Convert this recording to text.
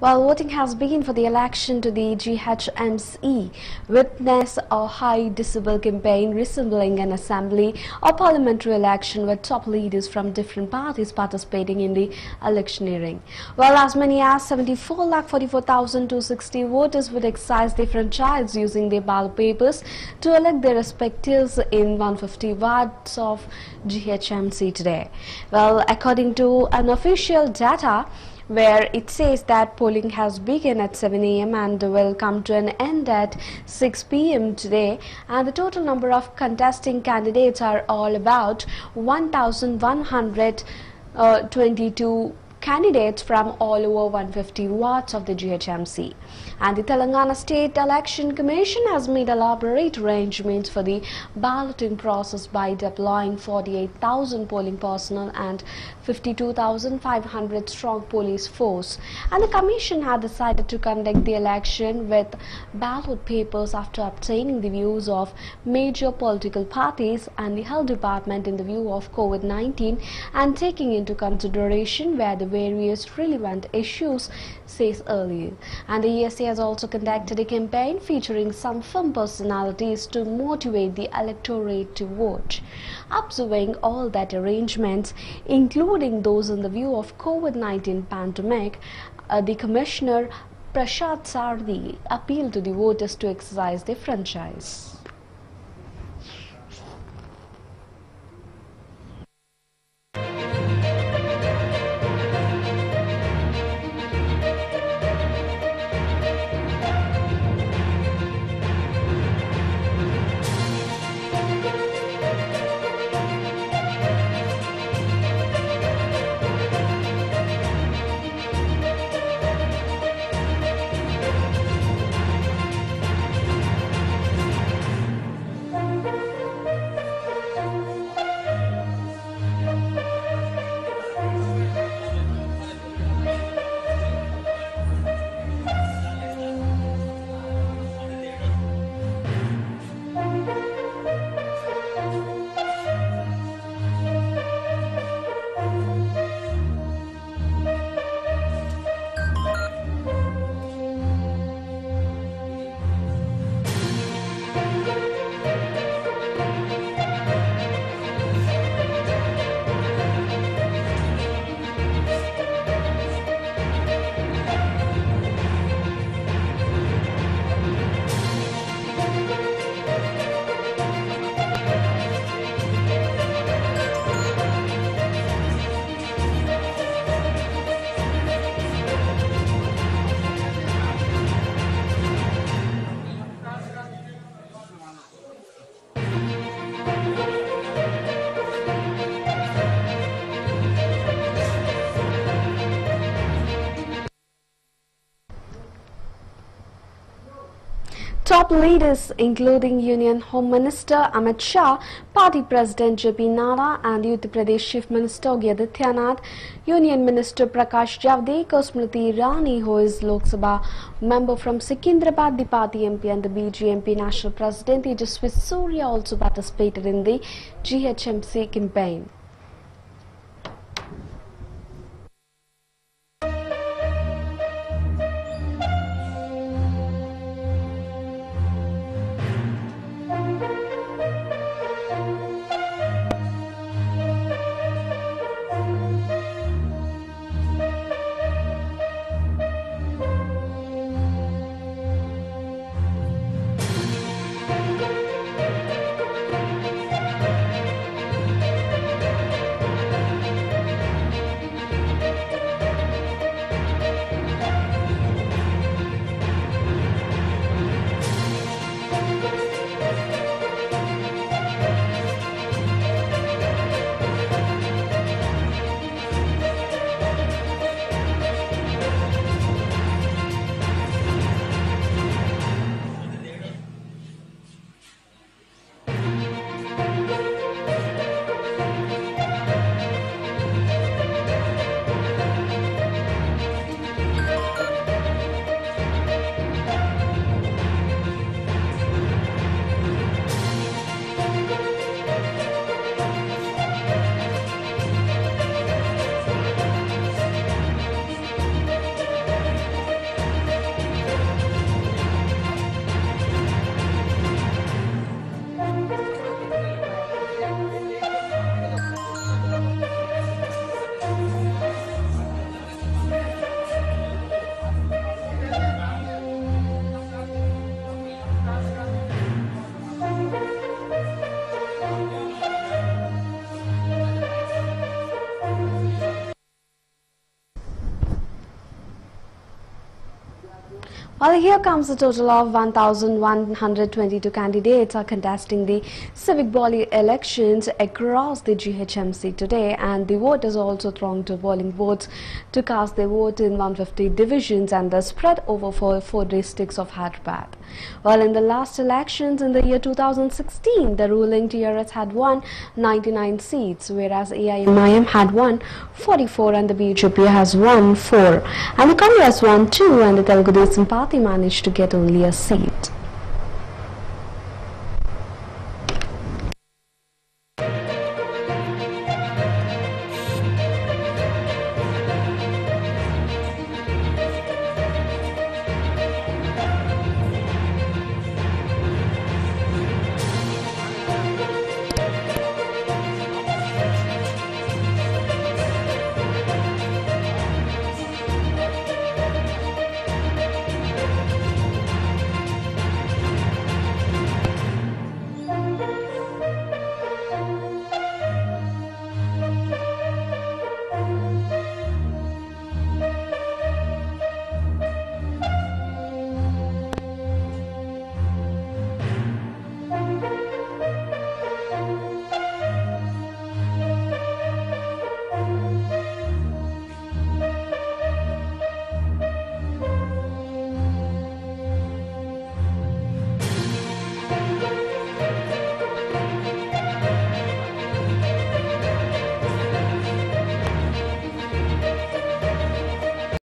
While voting has begun for the election to the GHMC, witness a high decibel campaign resembling an assembly or parliamentary election with top leaders from different parties participating in the electioneering. While as many as 74,44,260 voters would exercise their franchise using their ballot papers to elect their respectives in 150 wards of GHMC today. Well, according to unofficial data, where it says that polling has begun at 7 a.m. and will come to an end at 6 p.m. today and the total number of contesting candidates are all about 1122 uh, candidates from all over 150 wards of the GHMC. And the Telangana State Election Commission has made elaborate arrangements for the balloting process by deploying 48,000 polling personnel and 52,500 strong police force. And the commission had decided to conduct the election with ballot papers after obtaining the views of major political parties and the health department in the view of COVID-19 and taking into consideration where the various relevant issues says earlier. And the ESA has also conducted a campaign featuring some film personalities to motivate the electorate to vote. Observing all that arrangements, including those in the view of COVID-19 pandemic, uh, the commissioner Parthasarathi appealed to the voters to exercise their franchise. Top leaders including Union Home Minister Amit Shah, Party President JP Nadda and Uttar Pradesh Chief Minister Yogi Adityanath, Union Minister Prakash Javadekar, Smriti Irani who is Lok Sabha member from Secunderabad, the party MP and the BJP National President Tejaswi Surya also participated in the GHMC campaign. Well, here comes a total of 1,122 candidates are contesting the civic body elections across the GHMC today and the voters also thronged to polling booths to cast their vote in 150 divisions and the spread over four, four districts of Hyderabad. Well, in the last elections in the year 2016, the ruling TRS had won 99 seats whereas AIMIM had won 44 and the BJP has won 4 and the Congress won 2 and the Telugu Desam Party managed to get only a seat.